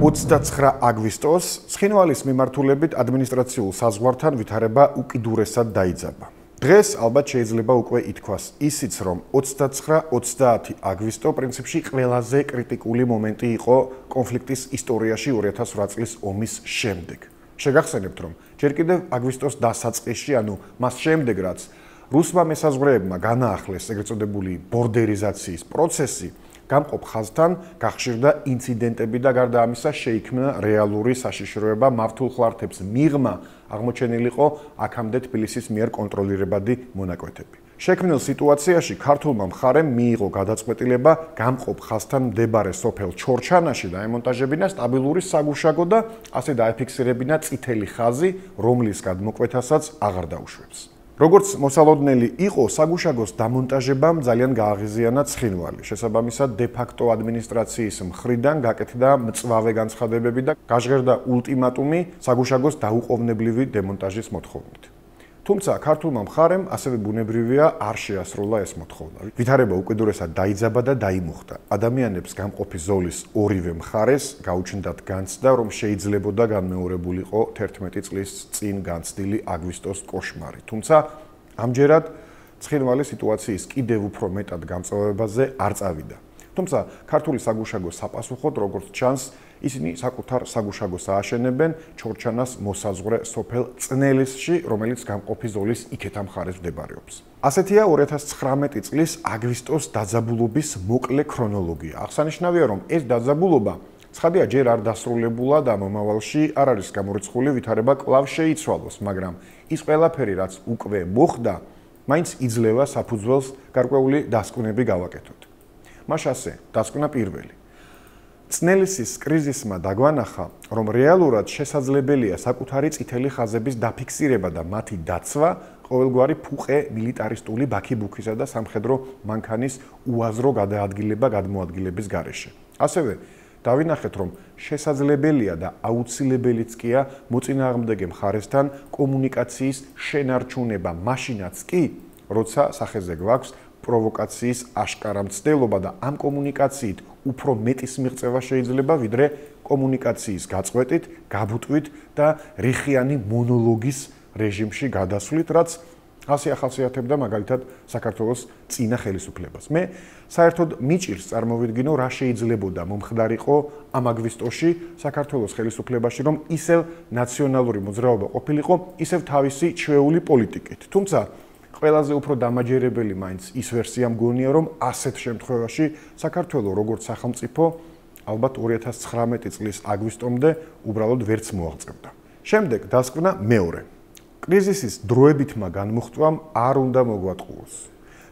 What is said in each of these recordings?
29 აგვისტოს ცხინვალის მიმართულებით ადმინისტრაციულ საზღვართან ვითარება უკიდურესად დაიძაბა. დღეს ალბათ შეიძლება უკვე ითქვას ისიც, რომ 29-30 აგვისტო პრინციპში ყველაზე კრიტიკული მომენტი იყო კონფლიქტის ისტორიაში 2008 წლის ომის შემდეგ. შეგახსენებთ, რომ ჯერ კიდევ აგვისტოს დასაწყისში, ანუ მას შემდეგ, რაც რუსმა მესაზღვრეებმა განაახლეს ეგრეთ წოდებული ბორდერიზაციის პროცესი, გამყოფ ხაზთან გახშირდა ინციდენტები და გარდა ამისა შეიქმნა რეალური საშიშროება მართულ ხლართებს მიღმა აღმოჩენილიყო აქამდე თბილისის მიერ კონტროლირებადი მონაკვეთები. შექმნილ სიტუაციაში ქართულმა მხარემ მიიღო გადაწყვეტილება გამყოფ ხაზთან მდებარე სოფელ ჩორჩანაში დაემონტაჟებინა სტაბილური საგუშაგო და ასე დაეფიქსირებინა წითელი ხაზი, რომლის გადმოკვეთასაც აღარ დაუშვებს. როგორც მოსალოდნელი იყო საგუშაგოს დამონტაჟებამ ძალიან გააღიზიანა ცხინვალი. შესაბამისად, დე-ფაქტო ადმინისტრაციის მხრიდან გაკეთდა მწვავე განცხადებები და გაჟღერდა ულტიმატუმი საგუშაგოს დაუყოვნებლივი დემონტაჟის მოთხოვნით. თუმცა ქართულმა მხარემ ასევე ბუნებრივია არ შეასრულა ეს მოთხოვნა. ვითარება უკიდურესად დაიძაბა და დაიმოხტა. ადამიანებს გამყოფი ზოლის ორივე მხარეს გაუჩნდათ განცდა, რომ შეიძლებოდა განმეორებულიყო 11 წლის წინ განცდილი აგვისტოს кошмаრი. თუმცა ამჯერად ცხინვალე სიტუაციის კიდევ უფრო მეტად გამწვავებაზე არ წავიდა. თუმცა ქართული საგუშაგო საპასუხოდ როგორც ჩანს ისინი საკუთარ საგუშაგოს ააშენებენ ჩორჩანას მოსაზღვრე სოფელ წნელისში, რომელიც გამყოფი ზოლის იქეთა მხარეს მდებარეობს. ასეთია 2019 წლის აგვისტოს დაძაბულობის მოკლე ქრონოლოგია. აღსანიშნავია, რომ ეს დაძაბულობა ცხადია ჯერ არ დასრულებულა და მომავალში არ არის გამორიცხული ვითარება კლავ შეიცვალოს, მაგრამ ის ყველაფერი, რაც უკვე მოხდა, მაინც იძლევა საფუძველს გარკვეული დასკვნები გავაკეთოთ. მაშასე, დასკვნა პირველი წნელისის კრიზისმა დაგვანახა, რომ რეალურად შესაძლებელია საკუთარი წითელი ხაზების დაფიქსირება და მათი დაცვა ყოველგვარი ფუყე მილიტარისტული ბაქიბუქისა და სამხედრო მანქანის უაზრო გადაადგილება გადმოადგილების გარეშე. ასევე დავინახეთ, რომ შესაძლებელია და აუცილებელიც კია მოწინააღმდეგე მხარესთან კომუნიკაციის შენარჩუნება, მაშინაც კი, როცა სახეზე გვაქვს პროვოკაციის აშკარა მცდელობა და ამ კომუნიკაციით უფრო მეტის მიღწევა შეიძლება ვიდრე კომუნიკაციის გაწყვეტით, გაბუტვით და რიხიანი მონოლოგის რეჟიმში გადასვლით, რაც ასე ახასიათებდა მაგალითად საქართველოს წინა ხელისუფლებას. მე საერთოდ მიჭირს წარმოვიდგინო რა შეიძლებოდა მომხდარიყო ამ აგვისტოში საქართველოს ხელისუფლებაში, რომ ისევ ნაციონალური მოძრაობა ყოფილიყო, ისევ თავისი ჩვეული პოლიტიკით. თუმცა ყველაზე უფრო დამაჯერებელი მაინც ის ვერსია მგონია, რომ ასეთ შემთხვევაში საქართველოს როგორც სახელმწიფო ალბათ 2019 წლის აგვისტომდე უბრალოდ ვერც მოაღწევდა. შემდეგ დასკვნა მეორე. კრიზისის დროებითმა განმუხტვამ არ უნდა მოგვატყუოს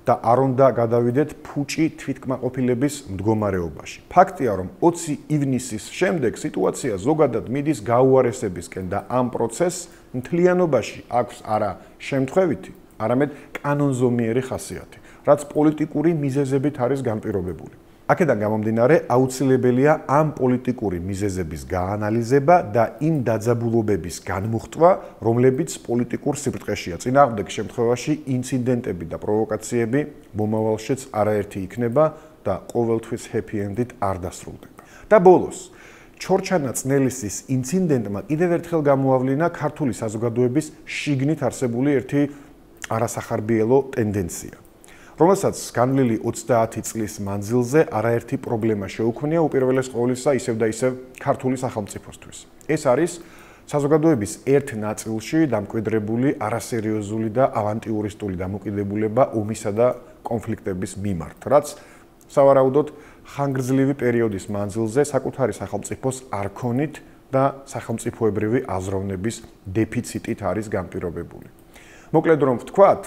და არ უნდა გადავიდეთ ფუჭი თვითკმაყოფილების მდგომარეობაში. ფაქტია, რომ 20 ივნისის შემდეგ სიტუაცია ზოგადად მიდის გაუარესებისკენ და ამ პროცესს მთლიანობაში აქვს არა შემთხვევითი არამედ კანონზომიერი ხასიათი, რაც პოლიტიკური მიზეზებით არის განპირობებული. აქედან გამომდინარე, აუცილებელია ამ პოლიტიკური მიზეზების გაანალიზება და იმ დაძაბულობების განმუხტვა, რომლებიც პოლიტიკურ სიბრტყეშია. წინააღმდეგ შემთხვევაში ინციდენტები და პროვოკაციები მომავალშიც არაერთი იქნება და ყოველთვის ჰეპი-ენდით არ დასრულდება. და ბოლოს ჩორჩანა წნელისის ინციდენტმა კიდევ ერთხელ გამოავლინა ქართული საზოგადოების შიგნით არსებული ერთი არასახარბიელო ტენდენცია. რომელსაც განვლილი 30 წლის მანძილზე არაერთი პრობლემა შეუქმნია უპირველეს ყოვლისა ისევ და ისევ ქართული სახელმწიფოსთვის. ეს არის საზოგადოების ერთ ნაწილში დამკვიდრებული არასერიოზული და ავანტიურისტული დამოკიდებულება ომისა და კონფლიქტების მიმართ, რაც სავარაუდოდ ხანგრძლივი პერიოდის მანძილზე საკუთარი სახელმწიფოს არქონით და სახელმწიფოებრივი აზროვნების დეფიციტით არის განპირობებული. მოკლედ რომ ვთქვათ,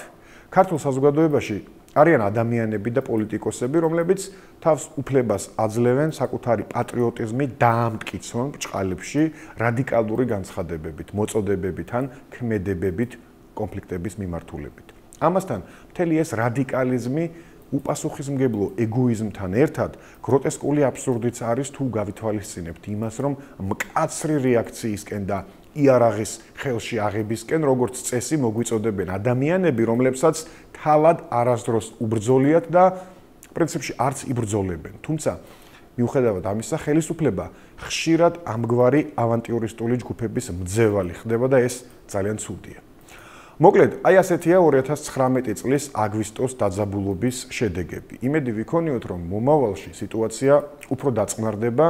ქართულ საზოგადოებაში არიან ადამიანები და პოლიტიკოსები, რომლებიც თავს უფლებას აძლევენ საკუთარი პატრიოტიზმი დაამტკიცონ ბჭყალებში რადიკალური განცხადებებით, მოწოდებებით ან ქმედებებით კონფლიქტების მიმართულებით. ამასთან მთელი ეს რადიკალიზმი უპასუხისმგებლო ეგოიზმთან ერთად გროტესკული აბსურდიც არის თუ გავითვალისწინებთ იმას, რომ მკაცრი რეაქციისკენ და იარაღის ხელში აღებისკენ როგორც წესი მოგვიწოდებენ ადამიანები, რომლებსაც თავად არასდროს უბრძოლიათ და პრინციპში არც იბრძოლებენ. თუმცა მიუხედავად ამისა, ხელისუფლება ხშირად ამგვარი ავანტიურისტული ჯგუფების მძევალი ხდება და ეს ძალიან ცუდია. მოკლედ, აი ასეთია 2019 წლის აგვისტოს დაძაბულობის შედეგები. იმედი ვიქონიოთ, რომ მომავალში სიტუაცია უფრო დაწყნარდება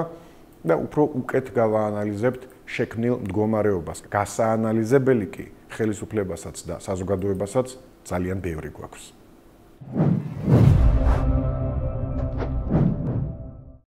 და უფრო უკეთ გავაანალიზებთ შექმნილ მდგომარეობას. გასაანალიზებელი კი ხელისუფლებასაც და საზოგადოებასაც ძალიან ბევრი გვაქვს.